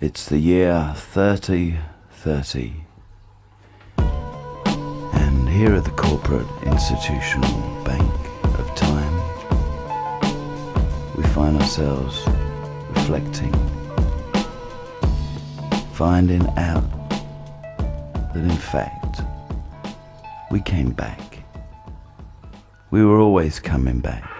It's the year 3030. And here at the Corporate Institutional Bank of Time, we find ourselves reflecting, finding out that in fact we came back. We were always coming back.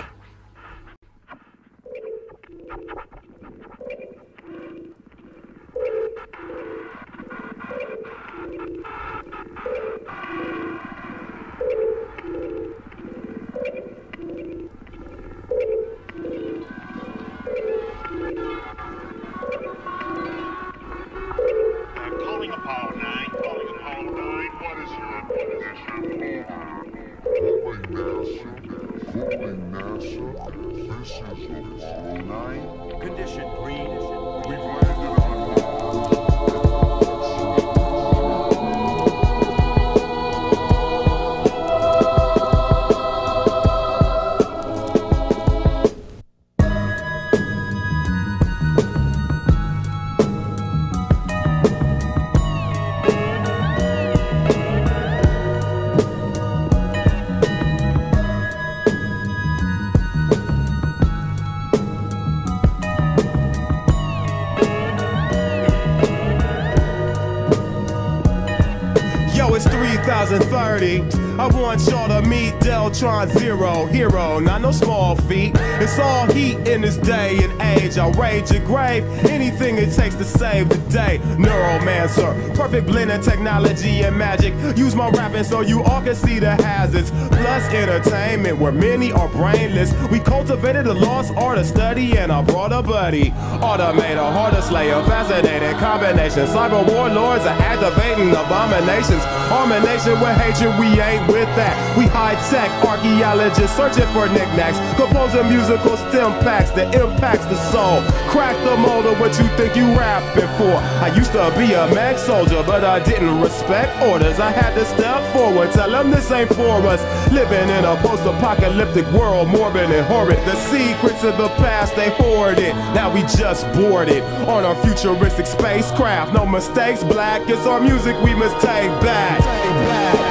3030. I want y'all to meet Deltron Zero, hero, not no small feat. It's all heat in this day and age. I'll rage your grave, anything it takes to save the day. Neuromancer, perfect blend of technology and magic. Use my rapping so you all can see the hazards. Plus entertainment, where many are brainless. We cultivated a lost art of study, and I brought a buddy. Automator, harder slayer, fascinating combination. Cyber warlords are activating abominations. Harmonation with hatred, we ain't with that. We high tech archaeologists searching for knickknacks. Composing musical stim packs that impacts the soul. Crack the mold of what you think you rapping for. I used to be a mag soldier, but I didn't respect orders. I had to step forward, tell them this ain't for us. Living in a post apocalyptic world, morbid and horrid. The secrets of the past, they hoarded. Now we just boarded on our futuristic spacecraft. No mistakes, black. It's our music we must take back. Yo,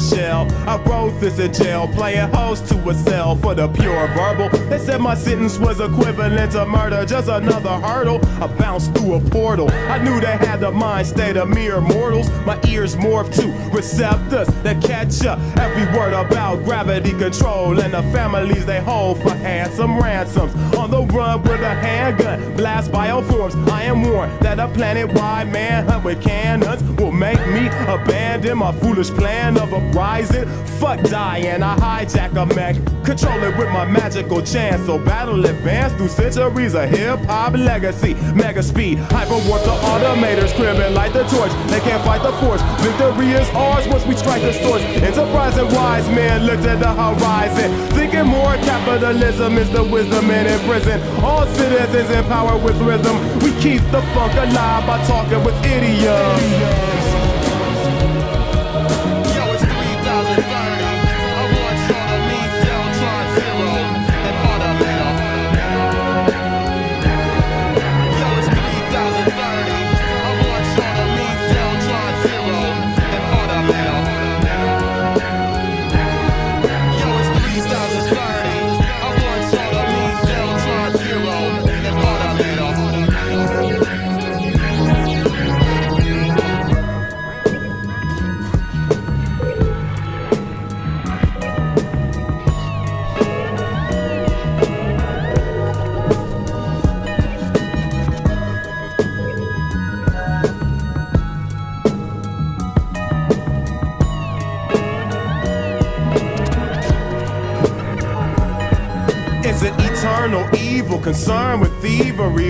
a. I wrote this in jail, playing host to a cell for the pure verbal. They said my sentence was equivalent to murder, just another hurdle. I bounced through a portal. I knew they had the mind state of mere mortals. My ears morphed to receptors that catch up every word about gravity control and the families they hold for handsome ransoms. On the run with a handgun, blast bioforms. I am warned that a planet-wide manhunt with cannons will make me abandon my foolish plan of uprising. Fuck dying, I hijack a mech, control it with my magical chance. So battle advance through centuries of hip hop legacy. Mega speed, hyper warp the automators, cribbing like the torch. They can't fight the force. Victory is ours once we strike the source. Enterprise and wise men looked at the horizon, thinking more capitalism is the wisdom and in prison. All citizens empowered with rhythm. We keep the funk alive by talking with idioms.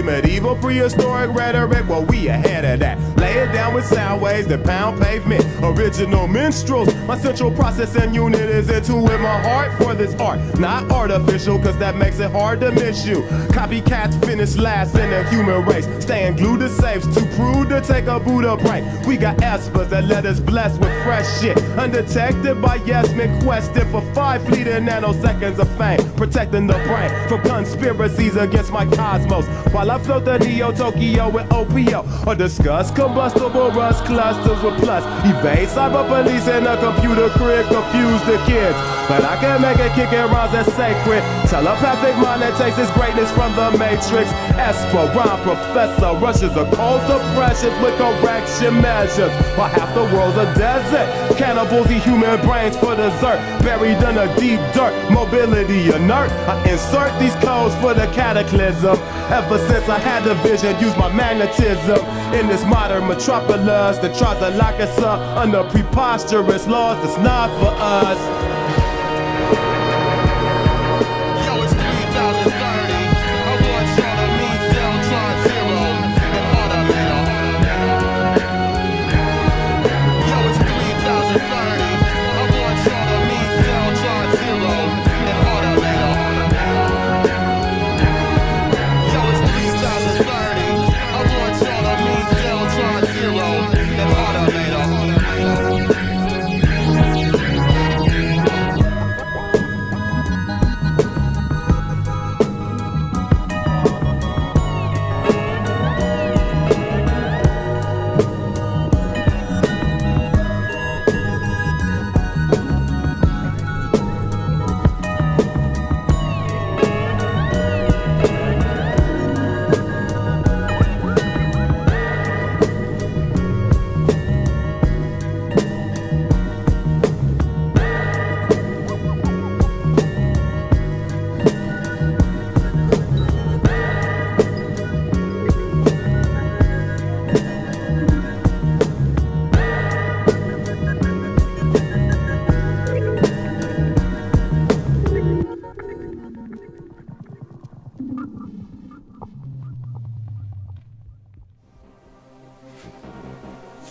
Medieval prehistoric rhetoric. Well, we ahead of that. Lay it down with sound waves that pound pavement. Original minstrels. My central processing unit is into with my heart for this art. Not artificial, cause that makes it hard to miss you. Copycats finish last in the human race. Staying glued to safes, too crude to take a Buddha break. We got espers that let us bless with fresh shit. Undetected by yes men for five fleeting nanoseconds of fame. Protecting the brain from conspiracies against my cosmos. While I float the Neo Tokyo with OPO. Or discuss combustible rust clusters with plus. Evade cyber police and a computer crib confuse the kids. But I can make it kick and rhymes that's sacred. Telepathic mind that takes its greatness from the matrix. Esperon professor rushes a of pressures with correction measures. While half the world's a desert. Cannibals eat human brains for dessert. Buried in a deep dirt. Mobility inert. I insert these codes for the cataclysm. Ever since I had the vision, use my magnetism. In this modern metropolis that tries to lock us up under preposterous laws that's not for us.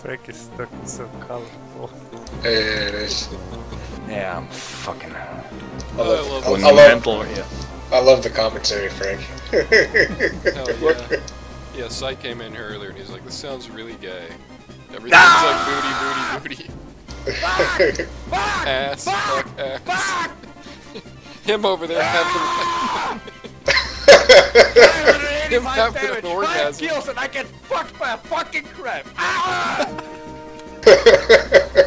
Frank is stuck so colorful. Yeah, it is. Yeah, I'm fucking I love, love I, going I love, mental. Yeah. I love the commentary, Frank. Hell oh, yeah. Yeah, Sai came in here earlier and he's like, this sounds really gay. Everything's ah! like booty, booty, booty. ass, fuck, ass. Him over there having ah! him having an orgasm. kills and I get fucked by a fucking crab. Ah!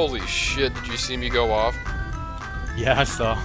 Holy shit, did you see me go off? Yeah, I saw.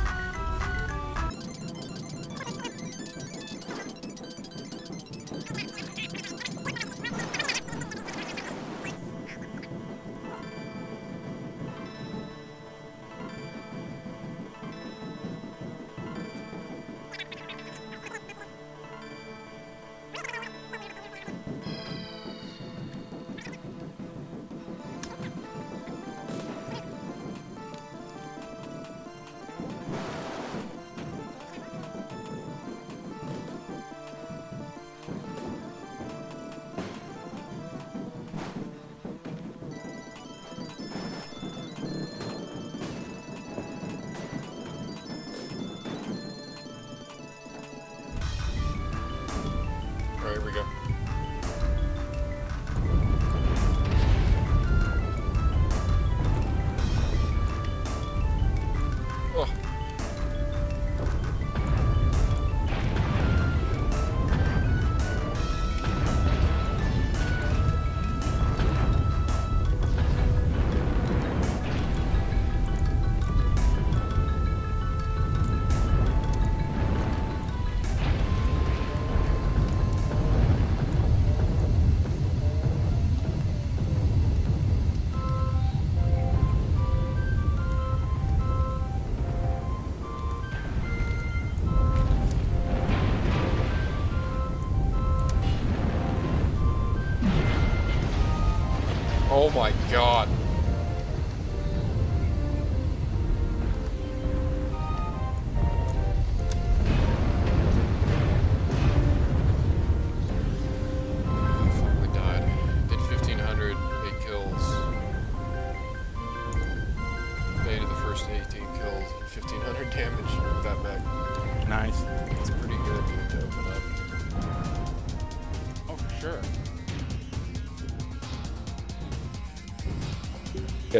Oh my god.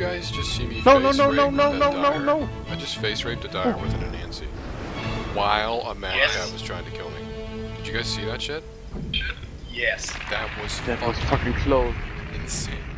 guys just see me no, no, no, no, no, no, no, no. I just face raped a dire oh. with an Nancy. While a mad yes. guy was trying to kill me. Did you guys see that shit? Yes. That was That fucking was fucking close. Insane.